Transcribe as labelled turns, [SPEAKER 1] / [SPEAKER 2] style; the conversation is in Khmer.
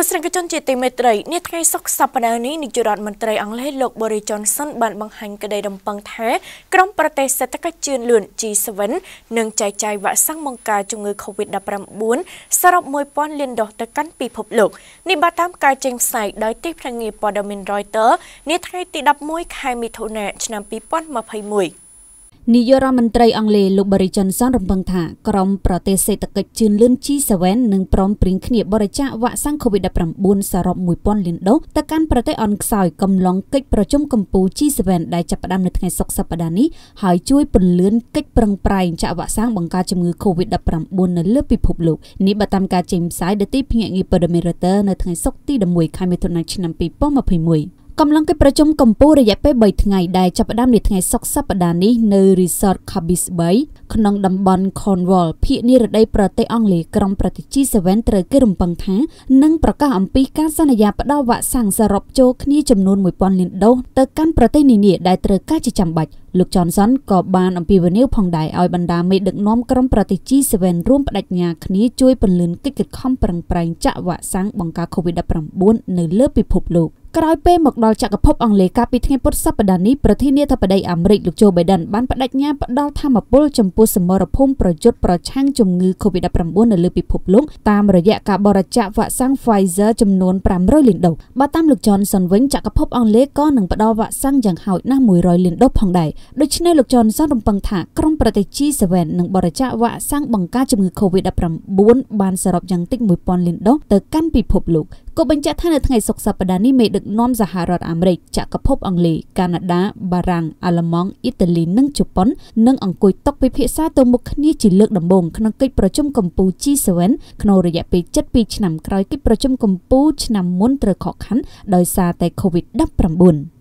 [SPEAKER 1] ទស្សនិកជនជាទីមេត្រីនាថ្ងៃសុក្រសប្តាហ៍នេះនាយករដ្ឋមន្ត្រីអង់គ្លេសលោក Boris Johnson បានបង្ហាញក្តីរំពឹងថាក្រុមប្រទេសសេដ្ឋកិច្ចជឿនលឿន G7 នឹងចែកចាយវ៉ាក់សាំងបង្ការជំងឺ Covid-19 សរុប1000លានដូសទៅកាន់ពិភពលោកនេះបើតាមការចេញផ្សាយដោយទីភ្នាក់ងារព័ត៌មាន Reuters នាថ្ងៃទី11ខែមិថុនាឆ្នាំ2021
[SPEAKER 2] នាយករដ្ឋមន្ត្រីអង់គ្លេសលោក Boris Johnson រំពឹងថាក្រុមប្រទេសសេដ្ឋកិច្ចជឿនលឿន G7 នឹងព្រមព្រៀងគ្នាបរិច្ចាគវ៉ាក់សាំង COVID-19 សរុប1000លានដូសទៅកាន់ប្រទេសអន់ខ្សោយកំឡុងកិច្ចប្រជុំកម្ពុជា G7 ដែលចាប់ផ្ដើមនៅថ្ងៃសុក្រសប្តាហ៍នេះហើយជួយពន្លឿនកិច្ចប្រឹងប្រែងចាក់វ៉ាក់សាំងបង្ការជំងឺ COVID-19 នៅលើពិភពលោកនេះបើតាមការចេញផ្សាយដោយទីភ្នាក់ងារព័ត៌មាន Reuters នៅថ្ងៃសុក្រទី11ខែមិថុនាឆ្នាំ2021 កំឡុងកិច្ចប្រជុំកម្ពុជារយៈពេល3ថ្ងៃដែលចាប់ផ្ដើមនៅថ្ងៃសុក្រសប្តាហ៍នេះនៅ Resort Cabis Bay ក្នុងតំបន់ Cornwall ភាគនិរតីប្រទេសអង់គ្លេសក្រុមប្រទេស G7 ត្រូវគេរំពឹងថានឹងប្រកាសអំពីការសន្យាផ្ដល់វ៉ាក់សាំងសរុបចូលគ្នាចំនួន1000លានដូសទៅកាន់ប្រទេសនានាដែលត្រូវការជាចាំបាច់លោក Johnson ក៏បានអំពាវនាវផងដែរឲ្យបណ្ដាមេដឹកនាំក្រុមប្រទេស G7 រួមបដិញ្ញាគ្នាជួយពន្លឿនកិច្ចខំប្រឹងប្រែងចាក់វ៉ាក់សាំងបង្ការ COVID-19 នៅលើពិភពលោក ក្រោយពេលមកដល់ចក្រភពអង់គ្លេសកាលពីថ្ងៃពុធសប្តាហ៍នេះប្រធានាធិបតីអាមេរិកលោកโจ Biden បានបដិញ្ញាផ្ដល់ធម៌ពលចំពោះសមរភូមិប្រយុទ្ធប្រឆាំងជំងឺ Covid-19 នៅលើពិភពលោកតាមរយៈការបរិច្ចាគវ៉ាក់សាំង Pfizer ចំនួន500លានដូសបើតាមលោក Johnson វិញចក្រភពអង់គ្លេសក៏នឹងផ្ដល់វ៉ាក់សាំងយ៉ាងហោចណាស់100លានដូសផងដែរដូច្នេះលោក Johnson រំពឹងថាក្រុមប្រទេស G7 នឹងបរិច្ចាគវ៉ាក់សាំងបង្ការជំងឺ Covid-19 បានសរុបយ៉ាងតិច1000លានដូសទៅកាន់ពិភពលោក ក៏បញ្ជាក់ថានៅថ្ងៃសុក្រសប្តាហ៍នេះមេដឹកនាំសហរដ្ឋអាមេរិកចក្រភពអង់គ្លេសកាណាដាបារាំងអាល្លឺម៉ង់អ៊ីតាលីនិងជប៉ុននឹងអង្គុយតុពិភាក្សាទៅមុខគ្នាជាលើកដំបូងក្នុងកិច្ចប្រជុំកម្ពុជា G7 ក្នុងរយៈពេល72ឆ្នាំក្រោយកិច្ចប្រជុំកម្ពុជាឆ្នាំមុនត្រូវខកខានដោយសារតែ COVID-19